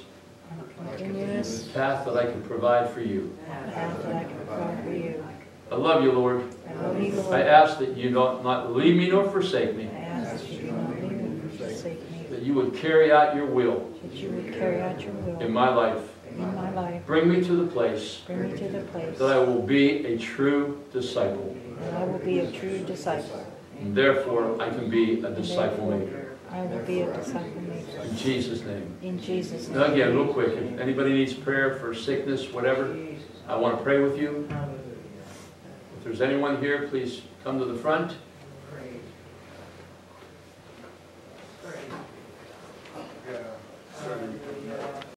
on a continuous path that I can provide for you. path that I can provide for you. I love you, Lord. I love you, I ask that you not, not leave me nor forsake me, I ask that you not leave me or forsake me, that you would carry out your will that you would carry out your will in my life. in my life. Bring me to the place Bring me to the place that I will be a true disciple. That I will be a true disciple. Therefore, I can be a disciple maker. I will be a disciple maker. In Jesus' name. In Jesus' Now name. again, real quick, if anybody needs prayer for sickness, whatever, I want to pray with you. If there's anyone here, please come to the front.